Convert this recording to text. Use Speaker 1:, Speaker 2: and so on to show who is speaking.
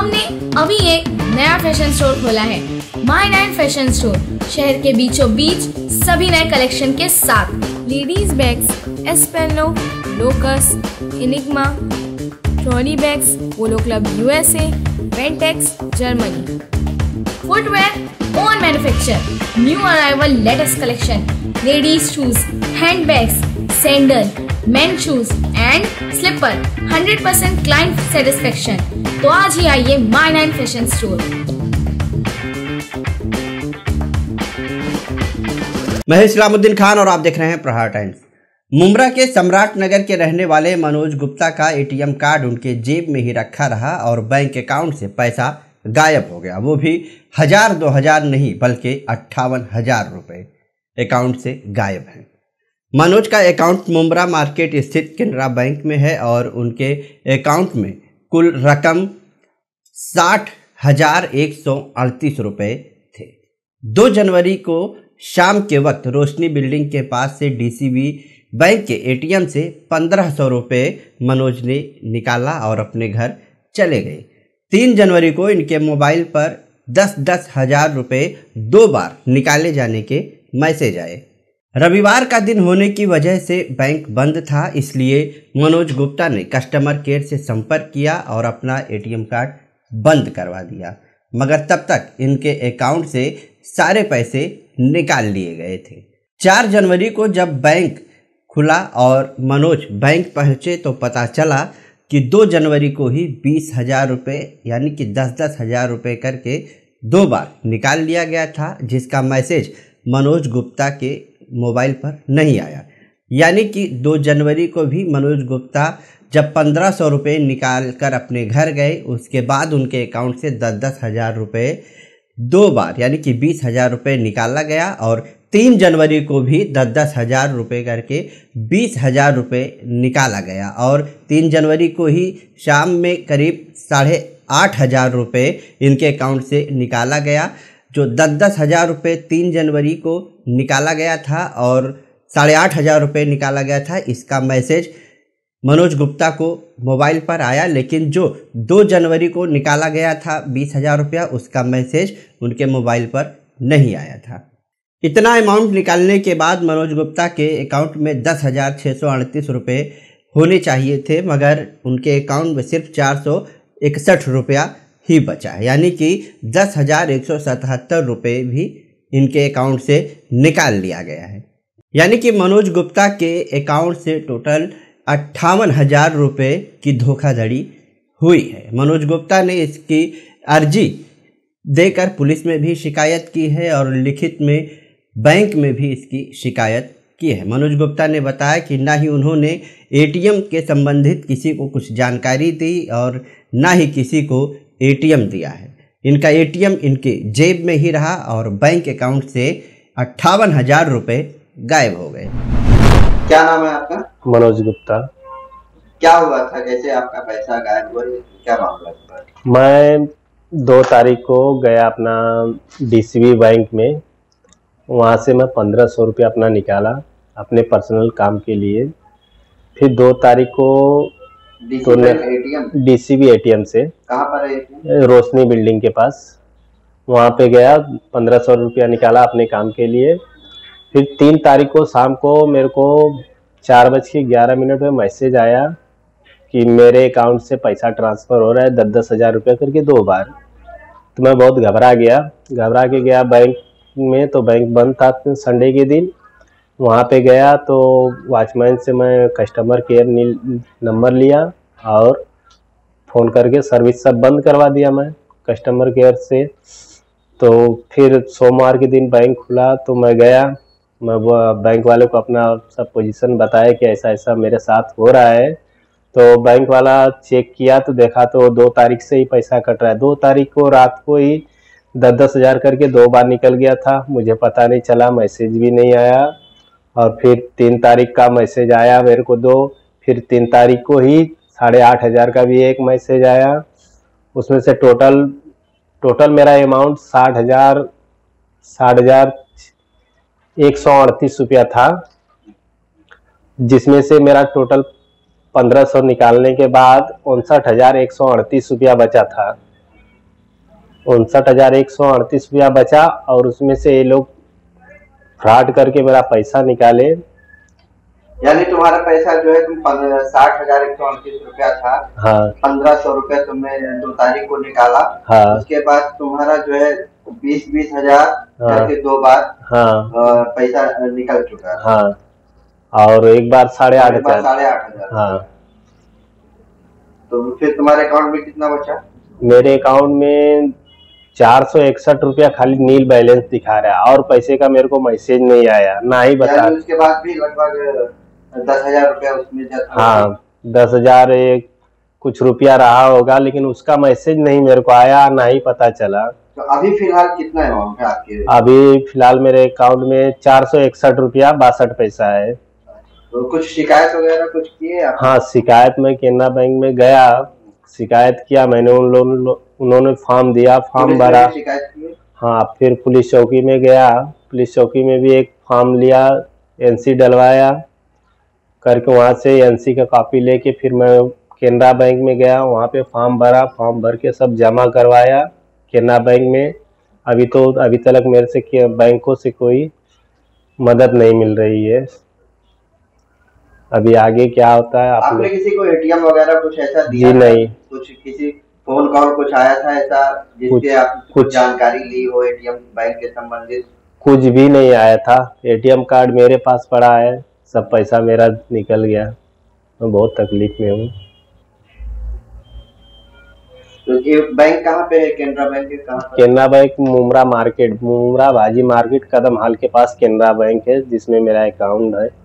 Speaker 1: हमने अभी एक नया फ़ैशन स्टोर खोला है माई नाइन फ़ैशन स्टोर शहर के बीचों बीच सभी नए कलेक्शन के साथ। Ladies bags एस्पेनो Locus Enigma trolley bags Polo Club USA Ventex Germany footwear own manufacture new arrival latest collection ladies shoes hand handbags sandal men shoes and slipper 100% percent client satisfaction तो आज ही आइए my nine fashion store
Speaker 2: मैं इस्लामुद्दीन खान और आप देख रहे हैं प्रहार टाइम्स। मुमरा के सम्राट नगर के रहने वाले मनोज गुप्ता का एटीएम कार्ड उनके जेब में ही रखा रहा और बैंक अकाउंट से पैसा गायब हो गया। वो भी हज़ार दो हज़ार नहीं, बल्कि अट्ठावन हज़ार रुपये अकाउंट से गायब हैं। मनोज का अकाउंट मुमरा मार्केट स्थित केनरा बैंक में है और उनके अकाउंट में कुल रकम साठ हज़ार एक सौ अड़तीस रुपये थे। दो जनवरी को शाम के वक्त रोशनी बिल्डिंग के पास से डीसीबी बैंक के एटीएम से पंद्रह सौ रुपये मनोज ने निकाला और अपने घर चले गए। तीन जनवरी को इनके मोबाइल पर दस दस हज़ार रुपये दो बार निकाले जाने के मैसेज आए। रविवार का दिन होने की वजह से बैंक बंद था, इसलिए मनोज गुप्ता ने कस्टमर केयर से संपर्क किया और अपना एटीएम कार्ड बंद करवा दिया। मगर तब तक इनके अकाउंट से सारे पैसे निकाल लिए गए थे। चार जनवरी को जब बैंक खुला और मनोज बैंक पहुँचे तो पता चला कि दो जनवरी को ही बीस हज़ार रुपये यानी कि दस दस हज़ार रुपये करके दो बार निकाल लिया गया था, जिसका मैसेज मनोज गुप्ता के मोबाइल पर नहीं आया। यानी कि दो जनवरी को भी मनोज गुप्ता जब पंद्रह सौ रुपये निकाल कर अपने घर गए, उसके बाद उनके अकाउंट से दस दस हज़ार रुपये दो बार, यानी कि बीस हज़ार रुपये निकाला गया और तीन जनवरी को भी दस दस हज़ार रुपये करके बीस हज़ार रुपये निकाला गया। और तीन जनवरी को ही शाम में करीब साढ़े आठ हज़ार रुपये इनके अकाउंट से निकाला गया। जो दस दस हज़ार रुपये तीन जनवरी को निकाला गया था और साढ़े आठ हज़ार रुपये निकाला गया था, इसका मैसेज मनोज गुप्ता को मोबाइल पर आया। लेकिन जो दो जनवरी को निकाला गया था बीस हज़ार रुपया, उसका मैसेज उनके मोबाइल पर नहीं आया था। इतना अमाउंट निकालने के बाद मनोज गुप्ता के अकाउंट में दस हज़ार छः सौ अड़तीस रुपये होने चाहिए थे, मगर उनके अकाउंट में सिर्फ़ चार सौ इकसठ रुपया ही बचा है। यानी कि दस हज़ार एक सौ सतहत्तर रुपये भी इनके अकाउंट से निकाल लिया गया है। यानी कि मनोज गुप्ता के अकाउंट से टोटल अट्ठावन हज़ार रुपये की धोखाधड़ी हुई है। मनोज गुप्ता ने इसकी अर्जी देकर पुलिस में भी शिकायत की है और लिखित में बैंक में भी इसकी शिकायत की है। मनोज गुप्ता ने बताया कि ना ही उन्होंने एटीएम के संबंधित किसी को कुछ जानकारी दी और ना ही किसी को एटीएम दिया है। इनका एटीएम इनके जेब में ही रहा और बैंक अकाउंट से अट्ठावन हज़ार रुपये गायब हो गए।
Speaker 3: क्या नाम है आपका?
Speaker 4: मनोज गुप्ता।
Speaker 3: क्या हुआ था? कैसे आपका पैसा गायब हुआ क्या मामला
Speaker 4: मैं दो तारीख को गया अपना डीसीबी बैंक में। वहाँ से मैं पंद्रह सौ रुपये अपना निकाला अपने पर्सनल काम के लिए। फिर दो तारीख को तो डीसीबी एटीएम से।
Speaker 3: कहाँ पर है
Speaker 4: रोशनी बिल्डिंग के पास। वहाँ पे गया पंद्रह सौ रुपया निकाला अपने काम के लिए। फिर तीन तारीख को शाम को मेरे को चार बज के ग्यारह मिनट में मैसेज आया कि मेरे अकाउंट से पैसा ट्रांसफ़र हो रहा है दस दस हज़ार रुपया करके दो बार। तो मैं बहुत घबरा गया। घबरा के गया बैंक में तो बैंक बंद था संडे के दिन। वहाँ पे गया तो वॉचमैन से मैं कस्टमर केयर नंबर लिया और फ़ोन करके सर्विस सब बंद करवा दिया मैं कस्टमर केयर से। तो फिर सोमवार के दिन बैंक खुला तो मैं गया। मैं वो बैंक वाले को अपना सब पोजीशन बताया कि ऐसा ऐसा मेरे साथ हो रहा है। तो बैंक वाला चेक किया तो देखा तो दो तारीख से ही पैसा कट रहा है। दो तारीख को रात को ही दस दस हज़ार करके दो बार निकल गया था। मुझे पता नहीं चला, मैसेज भी नहीं आया। और फिर तीन तारीख का मैसेज आया मेरे को दो, फिर तीन तारीख को ही साढ़े आठ हज़ार का भी एक मैसेज आया। उसमें से टोटल टोटल मेरा अमाउंट साठ हज़ार साठ हज़ार एक सौ अड़तीस रुपया था, जिसमें से मेरा टोटल पंद्रह सौ निकालने के बाद उनसठ हज़ार एक सौ अड़तीस रुपया बचा था। उनसठ हज़ार एक सौ अड़तीस रुपया बचा और उसमें से ये लोग फ्रॉड करके मेरा पैसा निकाले।
Speaker 3: यानी तुम्हारा पैसा जो है तुम साठ हज़ार एक सौ अड़तीस रुपया था।
Speaker 4: हाँ।
Speaker 3: पंद्रह सौ रुपया तुमने दो तारीख को निकाला।
Speaker 4: हाँ।
Speaker 3: उसके बाद तुम्हारा जो है बीस बीस हज़ार
Speaker 4: हाँ।
Speaker 3: करके दो बार
Speaker 4: हाँ।
Speaker 3: पैसा निकल चुका है।
Speaker 4: हाँ। और एक बार साढ़े आठ हज़ार।
Speaker 3: साढ़े आठ हज़ार।
Speaker 4: हाँ।
Speaker 3: तो फिर तुम्हारे अकाउंट में कितना बचा?
Speaker 4: मेरे अकाउंट में चार सौ इकसठ रुपया खाली नील बैलेंस दिखा रहा है और पैसे का मेरे को मैसेज नहीं आया ना ही बता
Speaker 3: उसके बाद भी लगभग दस हज़ार रुपया उसमें
Speaker 4: हाँ दस हज़ार एक कुछ रुपया रहा होगा लेकिन उसका मैसेज नहीं मेरे को आया ना ही पता चला।
Speaker 3: तो अभी फ़िलहाल कितना है आपके?
Speaker 4: अभी फ़िलहाल मेरे अकाउंट में चार सौ इकसठ रुपया बासठ पैसा है।
Speaker 3: तो कुछ शिकायत वगैरह कुछ किए
Speaker 4: हाँ शिकायत में केनरा बैंक में गया शिकायत किया मैंने उन लोगों उन्होंने फॉर्म दिया फॉर्म भरा। हाँ फिर पुलिस चौकी में गया पुलिस चौकी में भी एक फॉर्म लिया एनसी डलवाया। करके वहाँ से एनसी का कॉपी लेके फिर मैं केनरा बैंक में गया वहाँ पे फॉर्म भरा फॉर्म भर के सब जमा करवाया केनरा बैंक में। अभी तो अभी तक मेरे से बैंकों से कोई मदद नहीं मिल रही है। अभी आगे क्या होता है आप
Speaker 3: आपने किसी को एटीएम वगैरह कुछ ऐसा दिया
Speaker 4: जी नहीं।
Speaker 3: कुछ किसी फ़ोन कॉल कुछ आया था ऐसा जिसके
Speaker 4: कुछ-
Speaker 3: आप कुछ
Speaker 4: कुछ-
Speaker 3: जानकारी ली हो एटीएम बैंक के संबंधित?
Speaker 4: कुछ भी नहीं आया था। एटीएम कार्ड मेरे पास पड़ा है। सब पैसा मेरा निकल गया। मैं बहुत तकलीफ़ में हूँ।
Speaker 3: तो ये बैंक कहाँ पे है? केनरा बैंक कहाँ
Speaker 4: Canara bank Mumbra market. Mumbra Bhaji market कदम हाल के पास केनरा बैंक है जिसमें मेरा अकाउंट है।